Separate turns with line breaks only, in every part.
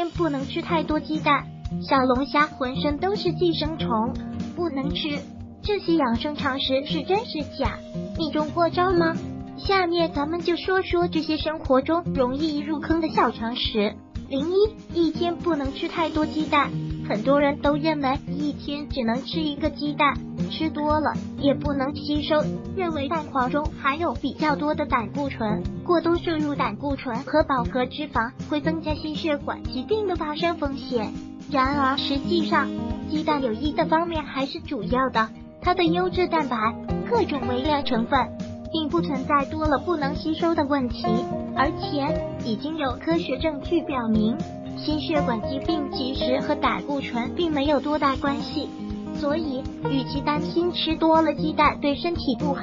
天不能吃太多鸡蛋。小龙虾浑身都是寄生虫，不能吃。这些养生常识是真是假？你中过招吗？下面咱们就说说这些生活中容易入坑的小常识。零一，一天不能吃太多鸡蛋。很多人都认为一天只能吃一个鸡蛋，吃多了也不能吸收，认为蛋黄中含有比较多的胆固醇，过多摄入胆固醇和饱和脂肪会增加心血管疾病的发生风险。然而实际上，鸡蛋有益的方面还是主要的，它的优质蛋白、各种微量成分，并不存在多了不能吸收的问题，而且已经有科学证据表明。心血管疾病其实和胆固醇并没有多大关系，所以与其担心吃多了鸡蛋对身体不好，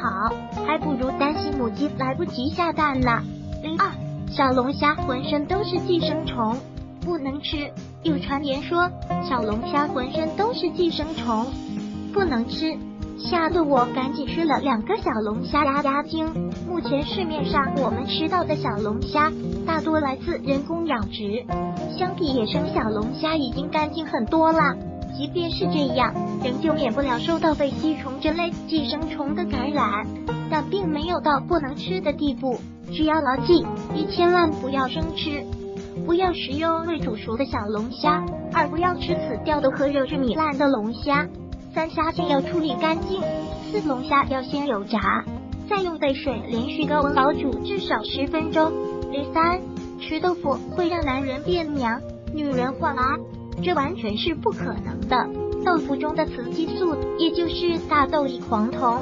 还不如担心母鸡来不及下蛋呢。零二，小龙虾浑身都是寄生虫，不能吃。有传言说小龙虾浑身都是寄生虫，不能吃。吓得我赶紧吃了两个小龙虾压压惊。目前市面上我们吃到的小龙虾大多来自人工养殖，相比野生小龙虾已经干净很多了。即便是这样，仍旧免不了受到被吸虫这类寄生虫的感染，但并没有到不能吃的地步。只要牢记：一千万不要生吃，不要食用未煮熟的小龙虾；二不要吃死掉的和肉质糜烂的龙虾。三虾先要处理干净，四龙虾要先油炸，再用沸水连续高温熬煮至少十分钟。第三，吃豆腐会让男人变娘，女人换妈，这完全是不可能的。豆腐中的雌激素，也就是大豆异黄酮，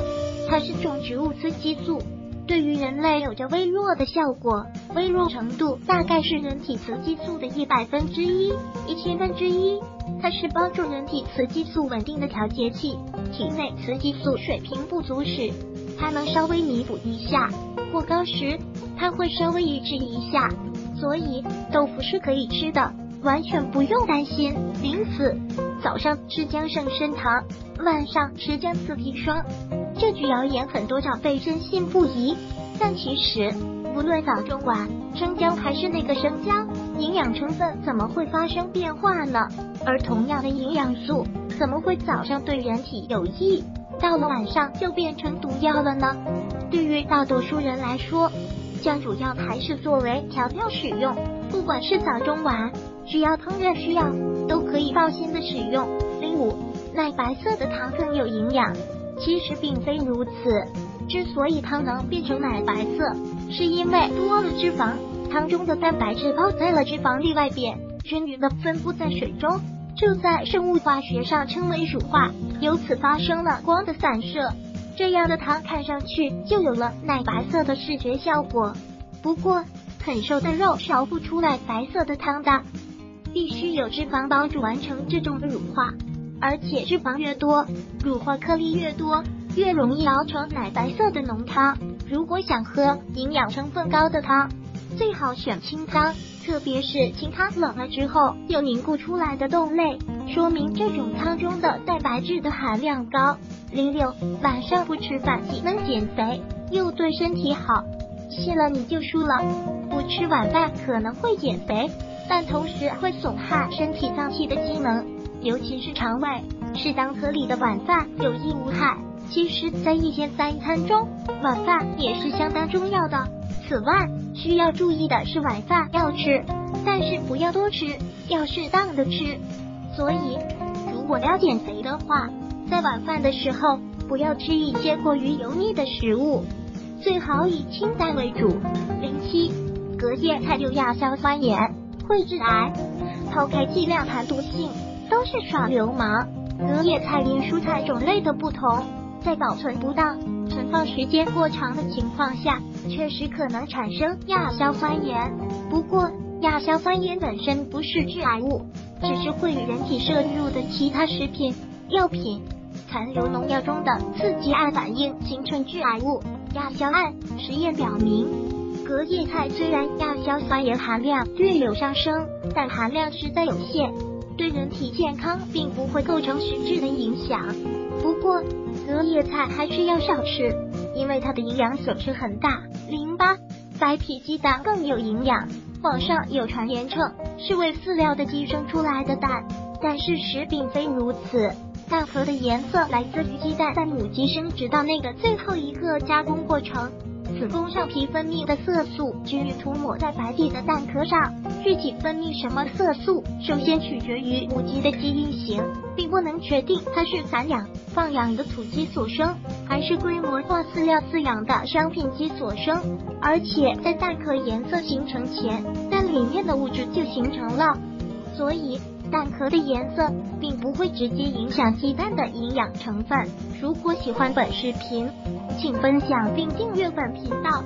它是种植物雌激素。对于人类有着微弱的效果，微弱程度大概是人体雌激素的一百分之一、一千分之一。它是帮助人体雌激素稳定的调节器，体内雌激素水平不足时，它能稍微弥补一下；过高时，它会稍微抑制一下。所以豆腐是可以吃的，完全不用担心。临死，早上吃姜胜参糖，晚上吃姜刺皮霜。这句谣言很多长辈深信不疑，但其实无论早中晚，生姜还是那个生姜，营养成分怎么会发生变化呢？而同样的营养素，怎么会早上对人体有益，到了晚上就变成毒药了呢？对于大多数人来说，姜主要还是作为调料使用，不管是早中晚，只要烹饪需要，都可以放心的使用。零五，奶白色的糖更有营养。其实并非如此，之所以汤能变成奶白色，是因为多了脂肪，汤中的蛋白质包在了脂肪粒外边，均匀的分布在水中，这在生物化学上称为乳化，由此发生了光的散射，这样的汤看上去就有了奶白色的视觉效果。不过，很瘦的肉是熬不出来白色的汤的，必须有脂肪帮助完成这种的乳化。而且脂肪越多，乳化颗粒越多，越容易熬成奶白色的浓汤。如果想喝营养成分高的汤，最好选清汤，特别是清汤冷了之后又凝固出来的豆类，说明这种汤中的蛋白质的含量高。零六，晚上不吃饭既能减肥又对身体好，信了你就输了。不吃晚饭可能会减肥，但同时会损害身体脏器的机能。尤其是肠胃，适当合理的晚饭有益无害。其实，在一天三餐中，晚饭也是相当重要的。此外，需要注意的是，晚饭要吃，但是不要多吃，要适当的吃。所以，如果要减肥的话，在晚饭的时候不要吃一些过于油腻的食物，最好以清淡为主。零七，隔夜菜有亚硝酸盐，会致癌。抛开剂量谈毒性。都是耍流氓。隔夜菜因蔬菜种类的不同，在保存不当、存放时间过长的情况下，确实可能产生亚硝酸盐。不过，亚硝酸盐本身不是致癌物，只是会与人体摄入的其他食品、药品、残留农药中的刺激胺反应形成致癌物亚硝胺。实验表明，隔夜菜虽然亚硝酸盐含量略有上升，但含量实在有限。对人体健康并不会构成实质的影响。不过，隔夜菜还是要少吃，因为它的营养损失很大。零八，白皮鸡蛋更有营养。网上有传言称是为饲料的鸡生出来的蛋，但事实并非如此。蛋壳的颜色来自于鸡蛋在母鸡生殖到那个最后一个加工过程。子宫上皮分泌的色素均匀涂抹在白底的蛋壳上，具体分泌什么色素，首先取决于母鸡的基因型，并不能确定它是散养、放养的土鸡所生，还是规模化饲料饲养的商品鸡所生。而且在蛋壳颜色形成前，蛋里面的物质就形成了，所以蛋壳的颜色并不会直接影响鸡蛋的营养成分。如果喜欢本视频，请分享并订阅本频道。